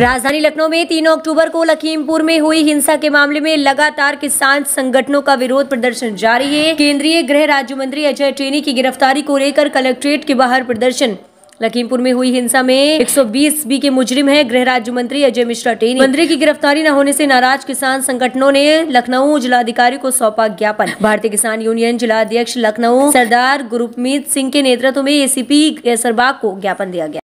राजधानी लखनऊ में 3 अक्टूबर को लखीमपुर में हुई हिंसा के मामले में लगातार किसान संगठनों का विरोध प्रदर्शन जारी है। केंद्रीय गृह राज्य मंत्री अजय टेनी की गिरफ्तारी को लेकर कलेक्ट्रेट के बाहर प्रदर्शन। लखीमपुर में हुई हिंसा में 120 बी के मुजरिम है गृह राज्य मंत्री अजय मिश्रा टेनी। मंत्री की गिरफ्तारी न होने से नाराज़ किसान संगठनों ने लखनऊ जिलाधिकारी को सौंपा ज्ञापन। भारतीय किसान यूनियन जिला अध्यक्ष लखनऊ सरदार गुरुमीत सिंह के नेतृत्व में एसीपी केसरबाग को ज्ञापन दिया गया।